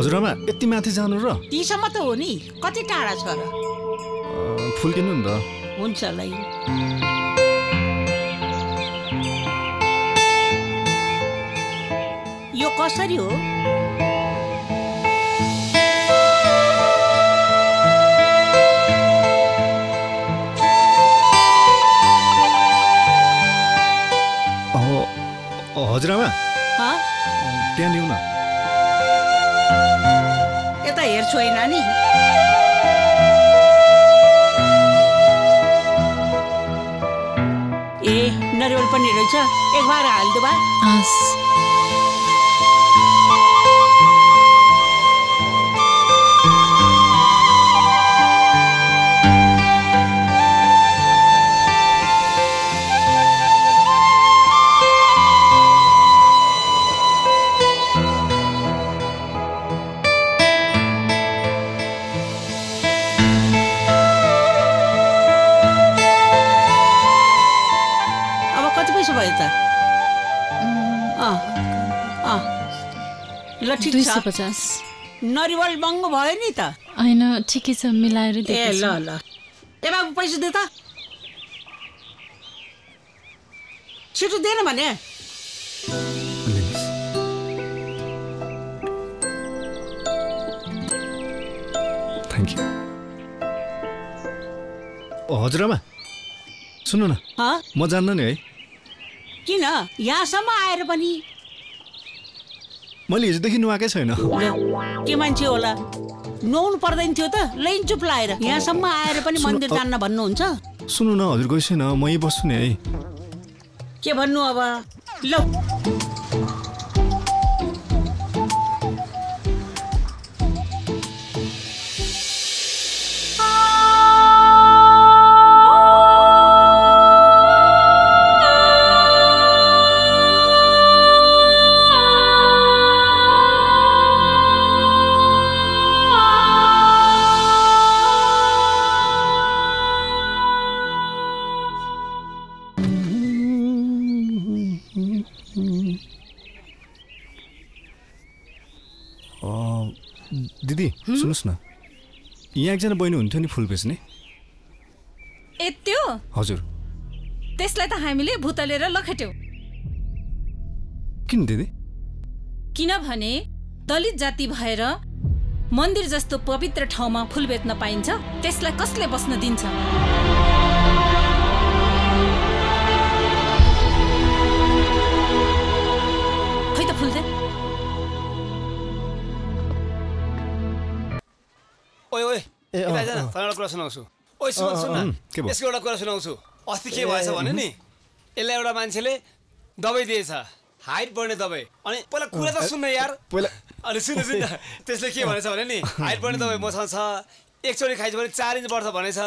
हजुरआमा यति माथि जानु र। तीसम्म त हो नि। कति टाढा छ र? अँ, फुल किन्नु नि त। हुन्छ ल। यो कसरी हो? हजुरआमा हँ? त्यहाँ ल्याउन। हेर्छु है नानी ए नरिवल पनि रहेछ। एक बार हालिदियो बा। त। ल ठिक दुई छ। सय पचास। नरिवल महँगो भयो नि त। होइन ठिकै छ मिलाएर ए ल ल। ए बाबु पैसा दे त। छिटो दिएन भने। थ्याङ्क यू हजुरआमा सुन्नु न। हँ? म जान्न नि है। किन? यहाँसम्म आएर पनि। मैले हिजोदेखि नुहाएकै छैन। के मान्छे होला? नुहाउनु पर्दैन थियो त। लैन चुप लाएर। यहाँसम्म आएर पनि मन्दिर जान्न भन्नुहुन्छ? सुन्नु न हजुर गइसैन म यहीँ बस्छु नि है। के भन्नु अब? ल। दिदी सुन्नुहोस् न। यहाँ एकजना बहिनी हुन्थ्यो नि फुल बेच्ने। ए त्यो? हजुर। त्यसलाई त हामीले भुतलेर लखेट्यौँ। किन दिदी? किनभने दलित जाति भएर मन्दिर जस्तो पवित्र ठाउँमा फुल बेच्न पाइन्छ त्यसलाई कसले बस्न दिन्छ? ए, यता अँ, आइज न अँ। तँलाई एउटा कुरा सुनाउँछु ओइ सुन सुन? यसको एउटा कुरा सुनाउँछु अस्ति के भएछ भने नि यसलाई एउटा मान्छेले दबाई दिएछ हाइट बढ्ने दबाई अनि पहिला कुरा त सुन्न यार पहिला अनि सुन सुन न, त्यसले के भनेछ भने नि हाइट बढ्ने दबाई मसँग छ एकचोटि खाइछ भने चार इन्च बढ्छ भनेछ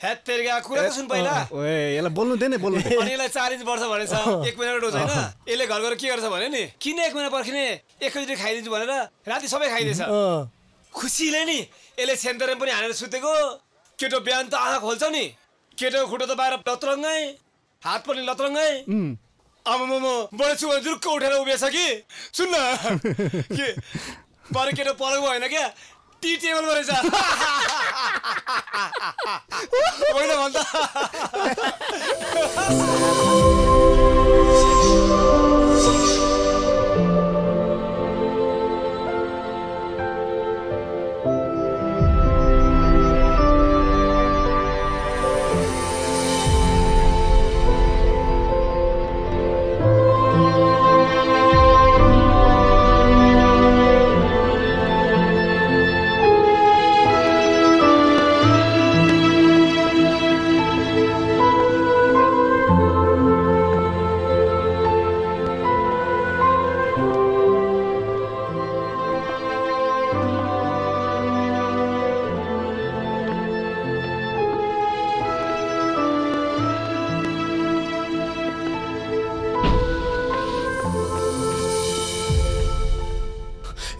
हेत तेरिका कुरा त सुन पहिला ओए यसलाई बोल्नु दे नि बोल्नु अनि यसलाई चार इन्च बढ्छ भनेछ एक महिनाको डोज होइन यसले घर गएर के गर्छ भने नि किन एक महिना पर्खिने एकैचोटि खाइदिन्छु भनेर राति सबै खाइदिएछ खुसीले नि यसले सेन्टरमा पनि हानेर सुतेको। केटो बिहान त आँखा खोल्छ नि। केटोको खुट्टा त बाहिर लत्रङ्गै। हात पनि लत्रङ्गै। आमा मोमो बढेछु भने जुरुक्क उठेर उभिएछ कि? सुन्न। के? बरु केटो पलङ भएन क्या? टी टेबलमा रहेछ। होइन भन्छ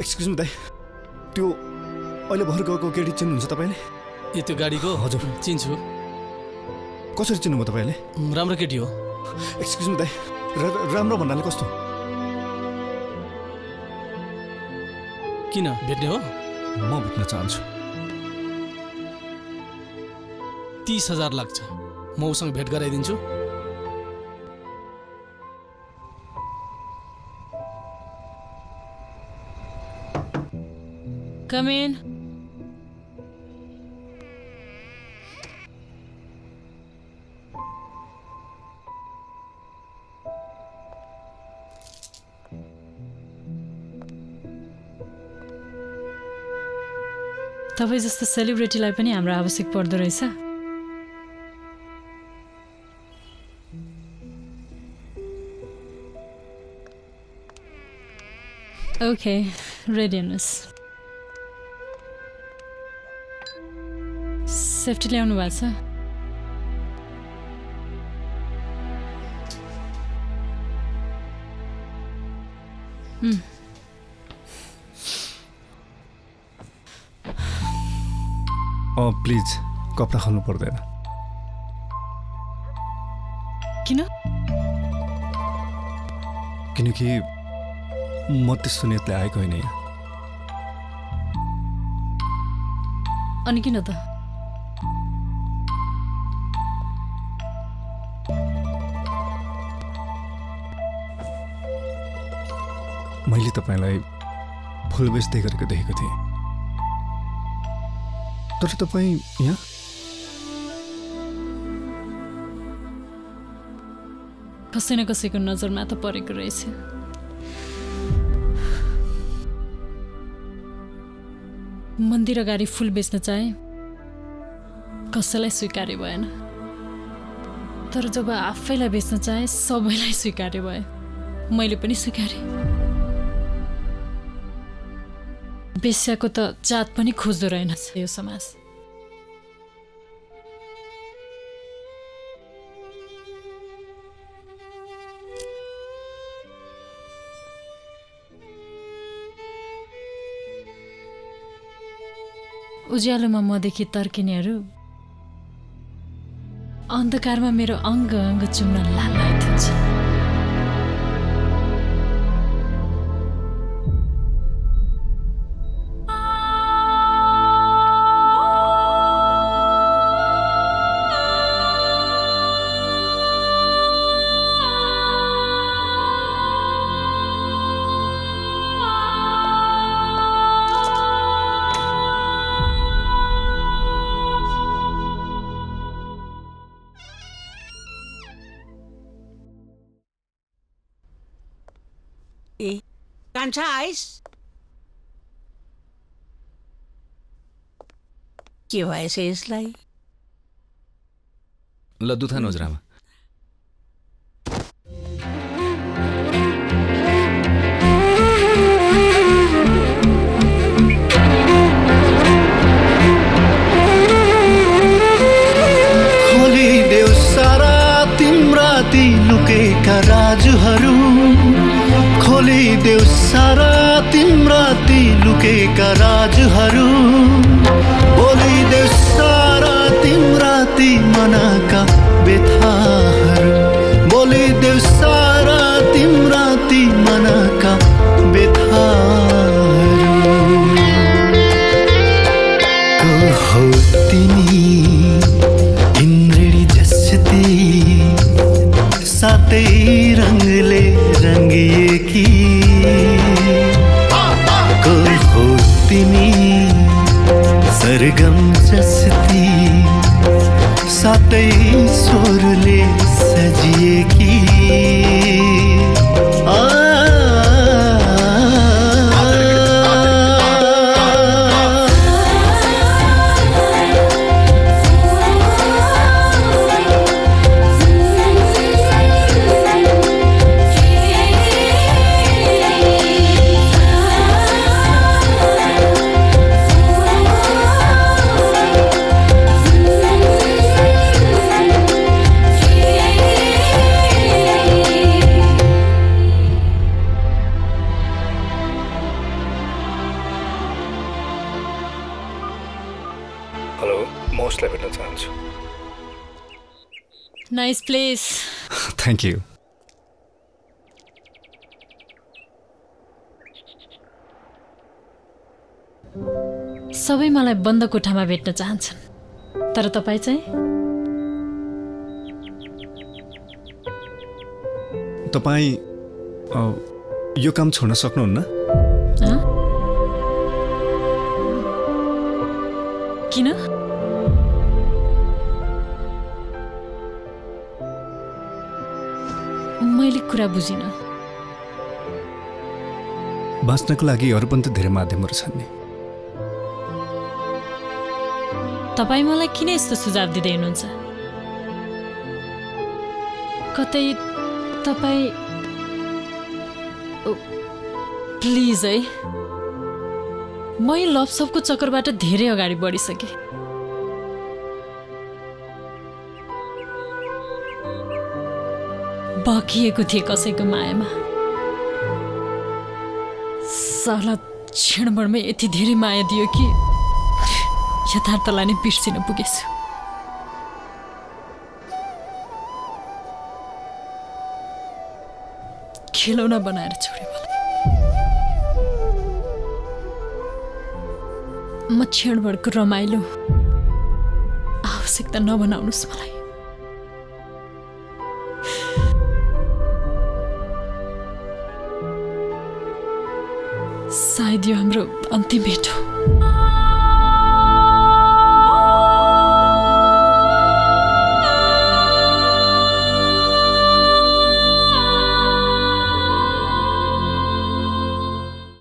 एक्सक्युज मी दाइ त्यो अहिले भर्खर गएको केटी चिन्नुहुन्छ तपाईँले? ए त्यो गाडीको? हजुर। चिन्छु। कसरी चिन्नुभयो तपाईँले? राम्रो केटी हो। एक्सक्युज मी र- राम्रो भन्नाले कस्तो? किन? भेट्ने हो? म भेट्न चाहन्छु। तिस हजार लाग्छ। म उसँग भेट गराइदिन्छु। Come in. तपाईँ जस्तो सेलिब्रेटीलाई पनि हाम्रो आवश्यक पर्दो रहेछ ओके रेडी हुनुहोस् सेफ्टी ल्याउनु भएको छ प्लिज कपडा खोल्नु पर्दैन किन किनकि म त्यस्तो नियतले आएको होइन यहाँ अनि किन त मैले तपाईँलाई फुल बेच्दै गरेको देखेको थिएँ। तर तपाईँ यहाँ? कसै न कसैको नजरमा त परेको रहेछ। मन्दिर अगाडि फुल बेच्न चाहे कसैलाई स्वीकार्य भएन। तर जब आफैलाई बेच्न चाहे सबैलाई स्वीकार्य भयो मैले पनि स्वीकारेँ। बेस्याको त जात पनि खोज्दो रहेनछ यो समाज। उज्यालोमा मदेखि तर्किनेहरू अन्धकारमा मेरो अङ्ग अङ्ग चुम्न लालायत आइस के भएछ यसलाई ल दुथा नोजरामा। खोलिदेऊ सारा तिम्रा ती लुकेका राजुहरू खोलिदेऊ सारा तिम्रा ती लुकेका राजुहरू। थ्याङ्क यू सबै मलाई बन्द कोठामा भेट्न चाहन्छन्। तर तपाईँ चाहिँ? तपाईँ यो काम छोड्न सक्नुहुन्न? हँ? किन? कुरा बुझिनँ। बाँच्नको लागि अरू पनि त धेरै माध्यमहरू छन् नि। तपाईँ मलाई किन यस्तो सुझाव दिँदै हुनुहुन्छ? कतै तपाईँ प्लिज है। म यो लपसपको चक्करबाट धेरै अगाडि बढिसकेँ। बकिएको थिएँ कसैको मायामा। साला क्षणभरमै यति धेरै माया दियो कि यथार्थलाई नै बिर्सिन पुगेछु। खेलौना बनाएर छोड्यो मलाई। म क्षणभरको रमाइलो आवश्यकता नबनाउनुहोस् मलाई। सायद यो हाम्रो अन्तिम भेट हो।